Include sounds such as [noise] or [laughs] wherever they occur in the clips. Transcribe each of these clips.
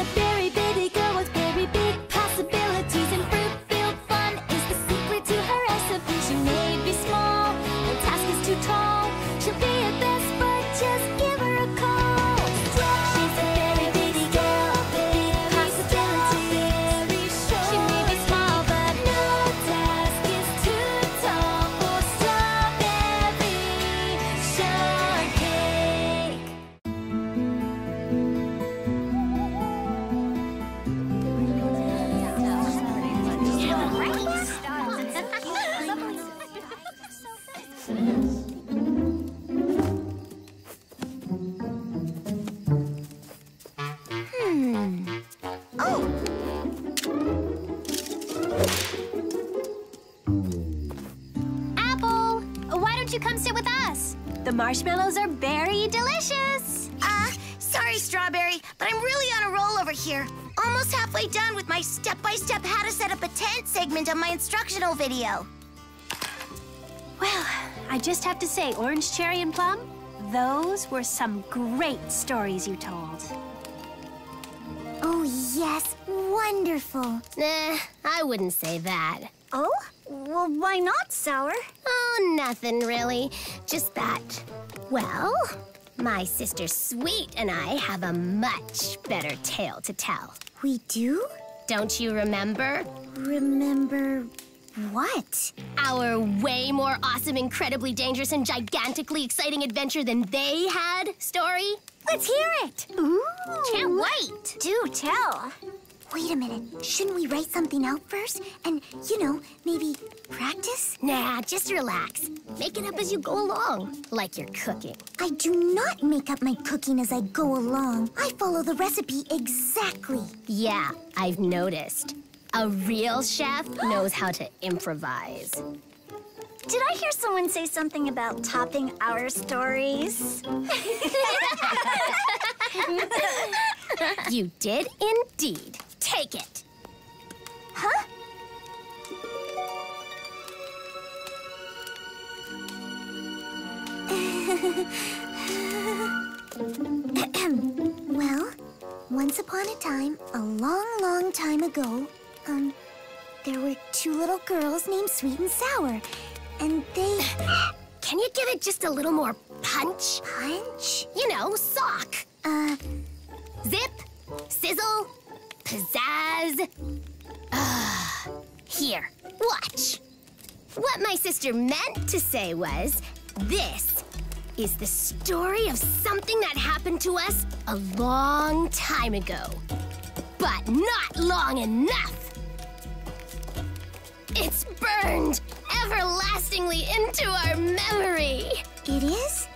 a very Apple, why don't you come sit with us? The marshmallows are very delicious. Uh, sorry, Strawberry, but I'm really on a roll over here. Almost halfway done with my step-by-step how to set up a tent segment of my instructional video. Well, I just have to say, Orange Cherry and Plum, those were some great stories you told. Oh, yes, wonderful. Nah, I wouldn't say that. Oh? Well, why not, Sour? Oh, nothing really. Just that, well, my sister Sweet and I have a much better tale to tell. We do? Don't you remember? Remember what? Our way more awesome, incredibly dangerous, and gigantically exciting adventure than they had story? Let's hear it. Ooh. Can't wait. Do tell. Wait a minute. Shouldn't we write something out first? And, you know, maybe practice? Nah, just relax. Make it up as you go along, like you're cooking. I do not make up my cooking as I go along. I follow the recipe exactly. Yeah, I've noticed. A real chef knows how to improvise. Did I hear someone say something about topping our stories? [laughs] You did indeed. Take it. Huh? [laughs] [clears throat] well, once upon a time, a long, long time ago, um, there were two little girls named Sweet and Sour, and they [gasps] Can you give it just a little more punch? punch. You know, sock. Uh, Zip, sizzle, pizzazz. Ah, Here, watch. What my sister meant to say was this is the story of something that happened to us a long time ago, but not long enough. It's burned everlastingly into our memory. it is?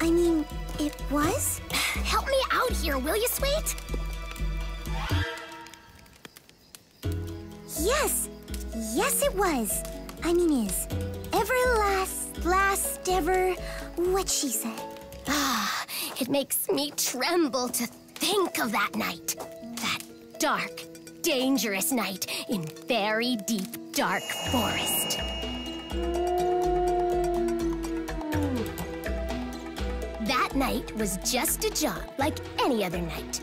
I mean, it was? [sighs] Help me out here, will you, sweet? Yes, yes, it was. I mean, is ever last, last ever what she said. Ah, it makes me tremble to think of that night. That dark, dangerous night in Berry deep, dark forest. That night was just a job like any other night.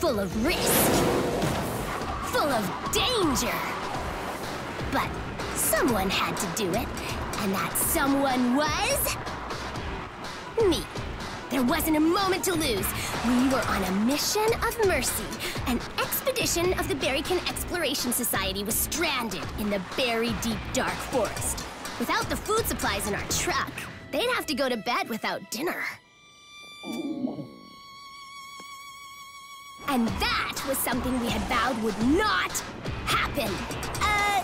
Full of risk. Full of danger. But someone had to do it, and that someone was me. There wasn't a moment to lose. We were on a mission of mercy. An expedition of the Berrykin Exploration Society was stranded in the Berry deep, dark forest. Without the food supplies in our truck, they'd have to go to bed without dinner. And that was something we had vowed would not happen. Uh,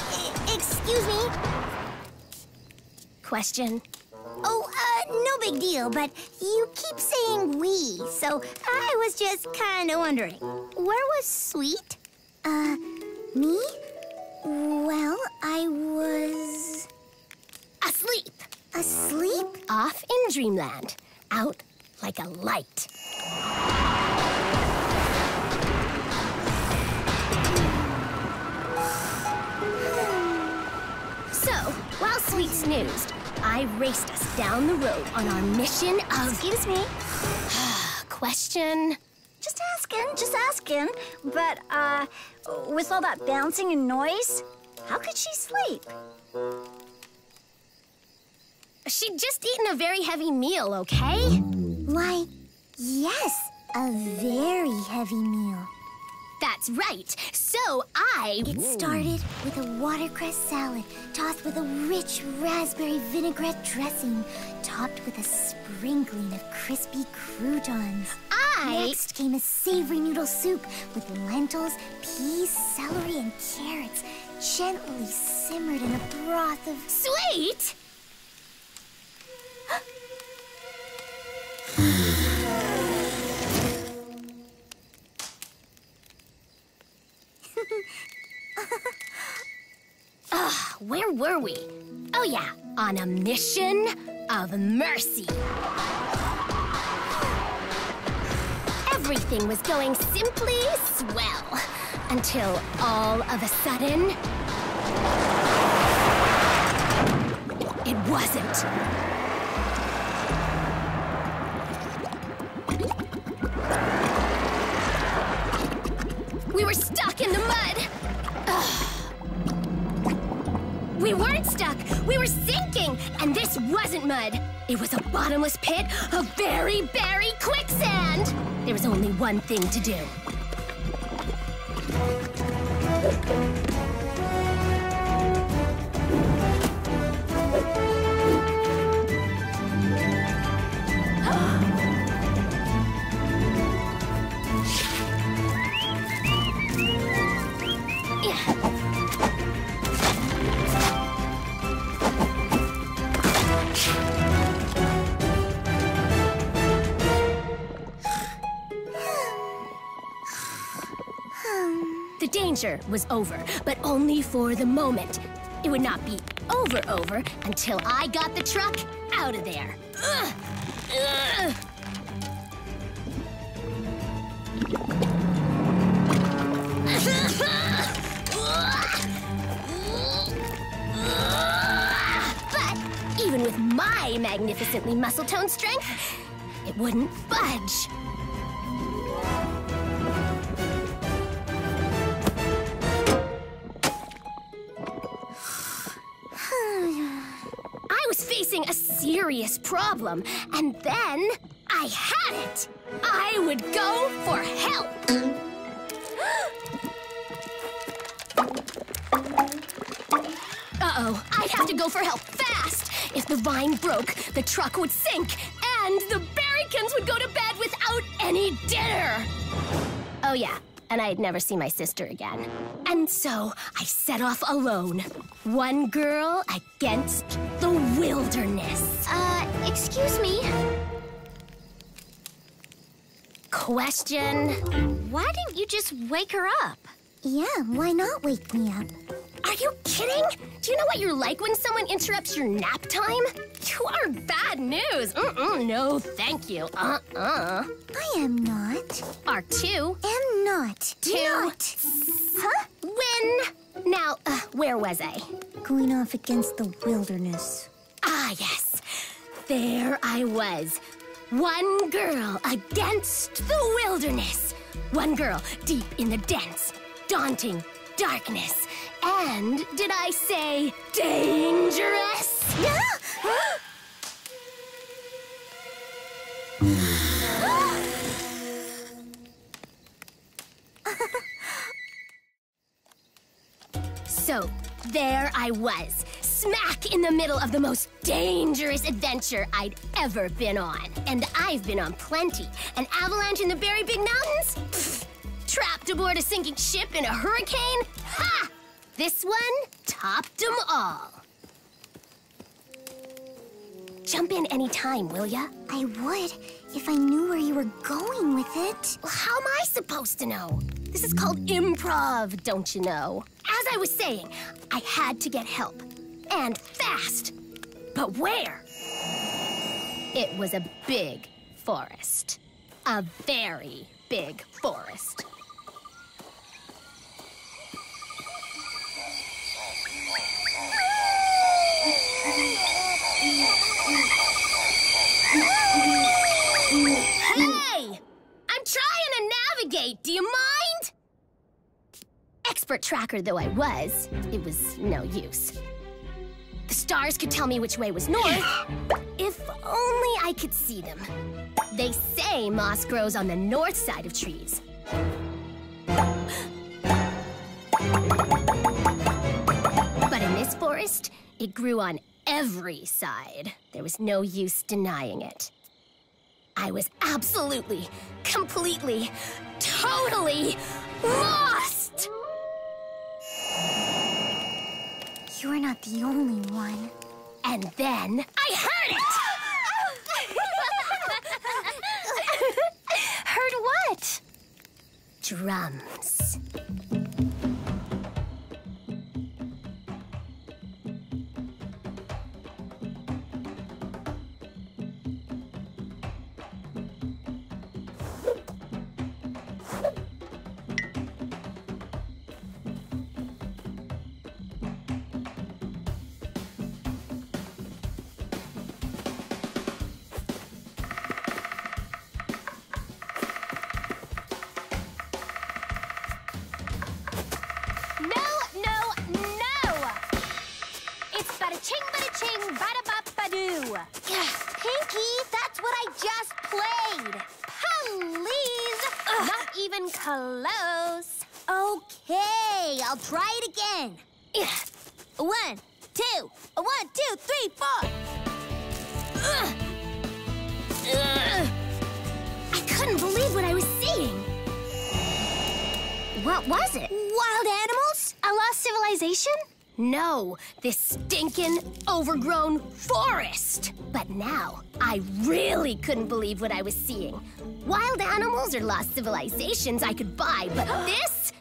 excuse me? Question? No big deal, but you keep saying we, so I was just kind of wondering. Where was Sweet? Uh, me? Well, I was Asleep. asleep. Off in dreamland. Out like a light. [sighs] So, while Sweet snoozed, I raced us down the road on our mission of. Excuse me. [sighs] Question. Just asking, just asking. But, uh, with all that bouncing and noise, how could she sleep? She'd just eaten a very heavy meal, okay? Why, yes, a very heavy meal. That's right. So I. It started with a watercress salad tossed with a rich raspberry vinaigrette dressing, topped with a sprinkling of crispy croutons. I. Next came a savory noodle soup with lentils, peas, celery, and carrots, gently simmered in a broth of Sweet! Where were we? Oh, yeah, on a mission of mercy. Everything was going simply swell until all of a sudden. It wasn't. We were stuck in the mud. We weren't stuck. We were sinking. And this wasn't mud. It was a bottomless pit of very, very quicksand. There was only one thing to do. Was over, but only for the moment. It would not be over over until I got the truck out of there. Ugh. Ugh. But even with my magnificently muscle-toned strength, it wouldn't budge. Serious problem, and then I had it. I would go for help. [gasps] Uh-oh, I'd have to go for help fast. If the vine broke, the truck would sink, and the Berrykins would go to bed without any dinner. Oh, yeah, and I'd never see my sister again. And so I set off alone. One girl against the wilderness. Uh, excuse me. Question Why didn't you just wake her up? Yeah, why not wake me up? Are you kidding? Do you know what you're like when someone interrupts your nap time? You are bad news. Mm-mm, no, thank you. Uh-uh. I am not. Are two. Am not. Two. Not. huh? Win. Now, uh, where was I? Going off against the wilderness. Ah, yes. There I was. One girl against the wilderness. One girl deep in the dense, daunting darkness. And did I say dangerous? [gasps] [gasps] [gasps] there I was, smack in the middle of the most dangerous adventure I'd ever been on. And I've been on plenty. An avalanche in the very big mountains? Pfft. Trapped aboard a sinking ship in a hurricane? Ha! This one topped them all. Jump in any time, will ya? I would if I knew where you were going with it. Well, how am I supposed to know? This is called improv, don't you know? As I was saying, I had to get help. And fast. But where? It was a big forest. A very big forest. Hey! I'm trying a investigate, do you mind? Expert tracker though I was, it was no use. The stars could tell me which way was north, [gasps] if only I could see them. They say moss grows on the north side of trees. But in this forest, it grew on every side. There was no use denying it. I was absolutely, completely, totally lost! You're not the only one. And then I heard it! [laughs] [laughs] Heard what? Drums. What was it? Wild animals? A lost civilization? No, this stinking, overgrown forest. But now, I really couldn't believe what I was seeing. Wild animals or lost civilizations I could buy, but [gasps] this?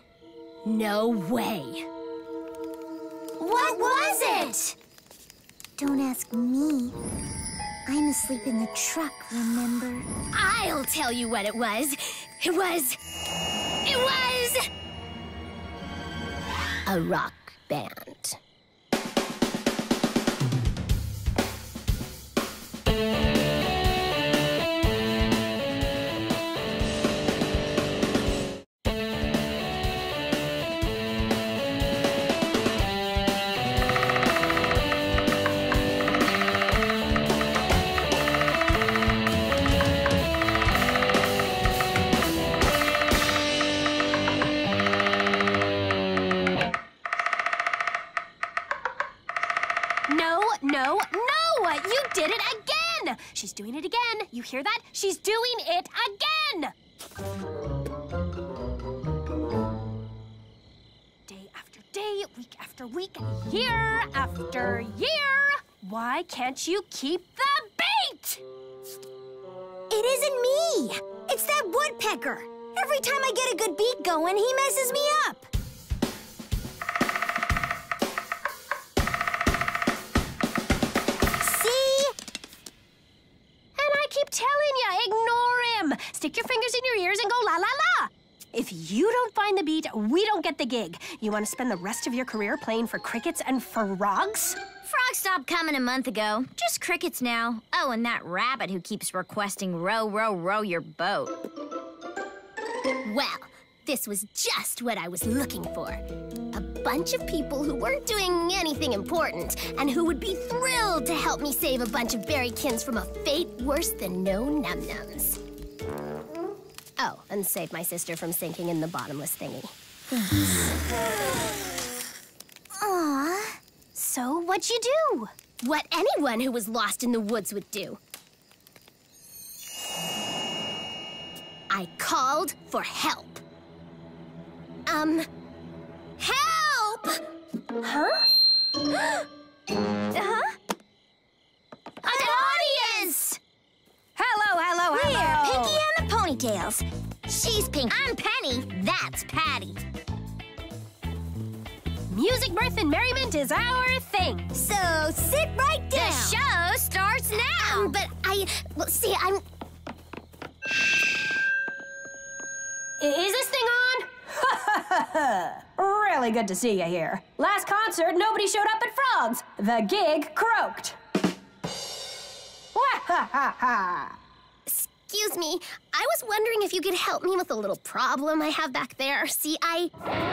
No way. What was it? Don't ask me. I'm asleep in the truck, remember? I'll tell you what it was. It was. It was. A rock band. Day, week after week, year after year. Why can't you keep the beat? It isn't me. It's that woodpecker. Every time I get a good beat going, he messes me up. We don't get the gig. You want to spend the rest of your career playing for crickets and frogs? Frogs stopped coming a month ago. Just crickets now. Oh, and that rabbit who keeps requesting row, row, row your boat. Well, this was just what I was looking for. A bunch of people who weren't doing anything important and who would be thrilled to help me save a bunch of berrykins from a fate worse than no num-nums. Oh, and save my sister from sinking in the bottomless thingy. Aw. So what'd you do? What anyone who was lost in the woods would do. I called for help. Um, help! Huh? [gasps] Huh? And Ponytails. She's Pinky. I'm Penny. That's Patty. Music, mirth, and merriment is our thing. So sit right down. The show starts now. Um, but I, well, see, I'm, Is this thing on? [laughs] really good to see you here. Last concert, nobody showed up at Frogs. The gig croaked. [laughs] Wah ha ha ha. excuse Excuse me, I was wondering if you could help me with a little problem I have back there. See, I.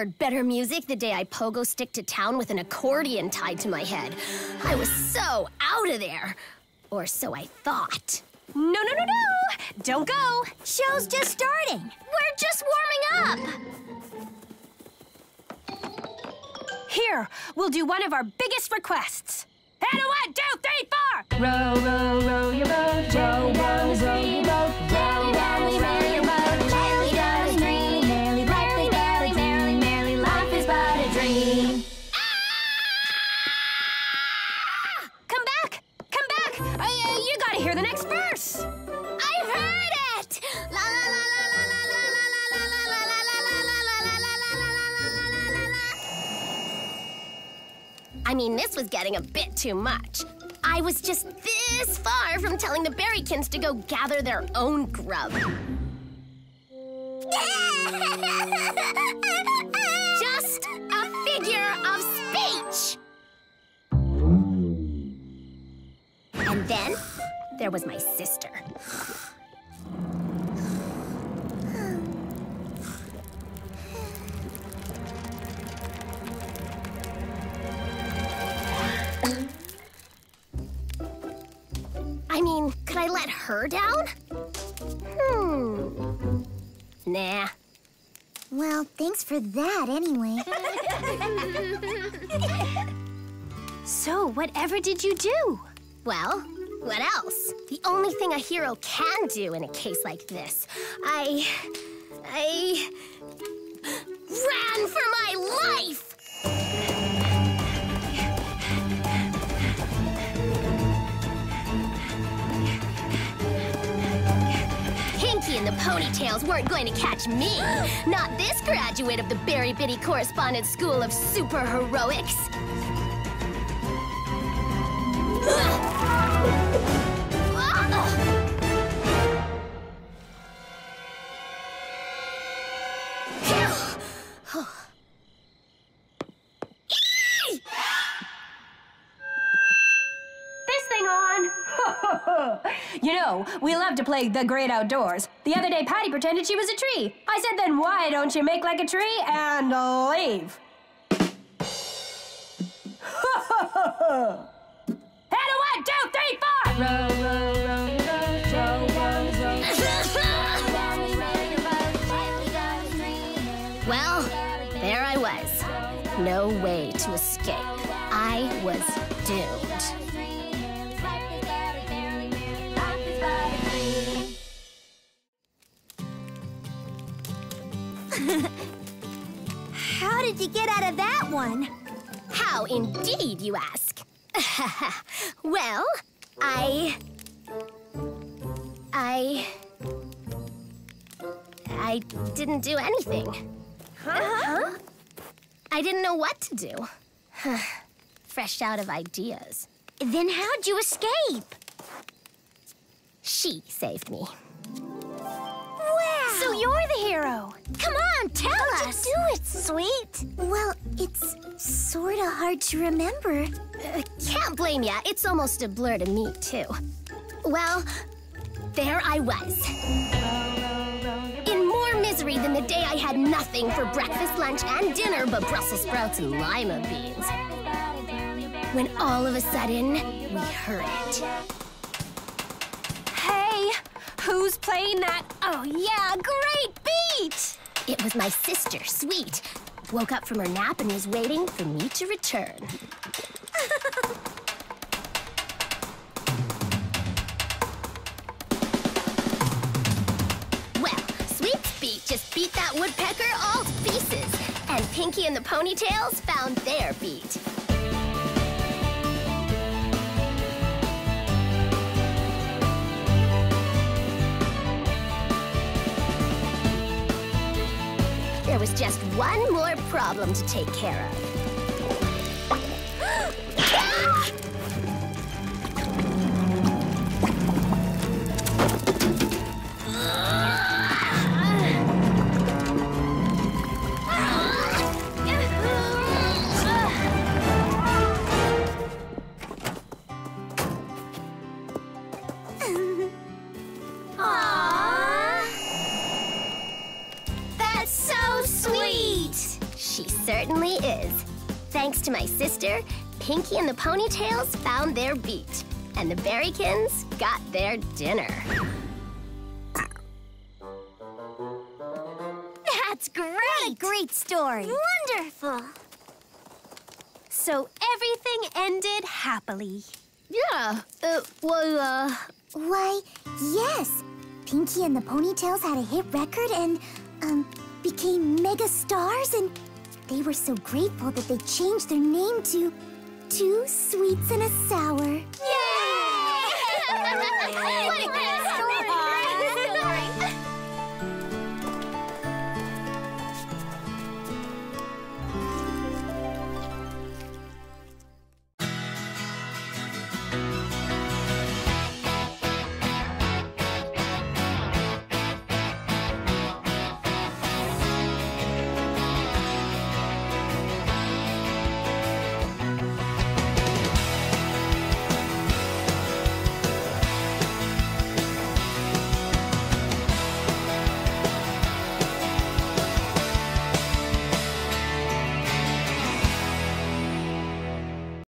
heard better music the day I pogo stick to town with an accordion tied to my head. I was so out of there. Or so I thought. No, no, no, no! Don't go. Show's just starting. We're just warming up! Here, we'll do one of our biggest requests. And a one, two, three, four. Row, row, row your boat, row down the stream. Row down the mean, this was getting a bit too much. I was just this far from telling the berrykins to go gather their own grub. [laughs] Just a figure of speech! And then there was my sister. Her down? Hmm. Nah. Well, thanks for that anyway. So, whatever did you do? Well, what else? The only thing a hero can do in a case like this. I. I. ran for my life! The ponytails weren't going to catch me. Not this graduate of the Berry Bitty Correspondence School of Super Heroics. This we love to play the great outdoors. The other day, Patty pretended she was a tree. I said, then why don't you make like a tree and leave? [laughs] a one, two, three, four. Row, How did you get out of that one? How indeed, you ask? [laughs] well, I. I. I didn't do anything. Huh? I didn't know what to do. [sighs] Fresh out of ideas. Then how'd you escape? She saved me. You're the hero. come on, tell How'd you us. do it, sweet? Well, it's sorta hard to remember. Uh, can't blame ya. It's almost a blur to me, too. Well, there I was. In more misery than the day I had nothing for breakfast, lunch, and dinner but Brussels sprouts and lima beans. When all of a sudden, we heard it. Hey, who's playing that? Oh, yeah, great beat. It was my sister, Sweet. Woke up from her nap and was waiting for me to return. [laughs] well, Sweet's beat just beat that woodpecker all to pieces. And Pinky and the Ponytails found their beat. Just one more problem to take care of. [laughs] That's so sweet! She certainly is. Thanks to my sister, Pinky and the Ponytails found their beat, and the Berrykins got their dinner. That's great! What a great story! Wonderful! So everything ended happily. Yeah, it was, uh, Why, yes. Pinky and the Ponytails had a hit record and, um, became mega stars, and they were so grateful that they changed their name to Two Sweets and a Sour. Yay! [laughs]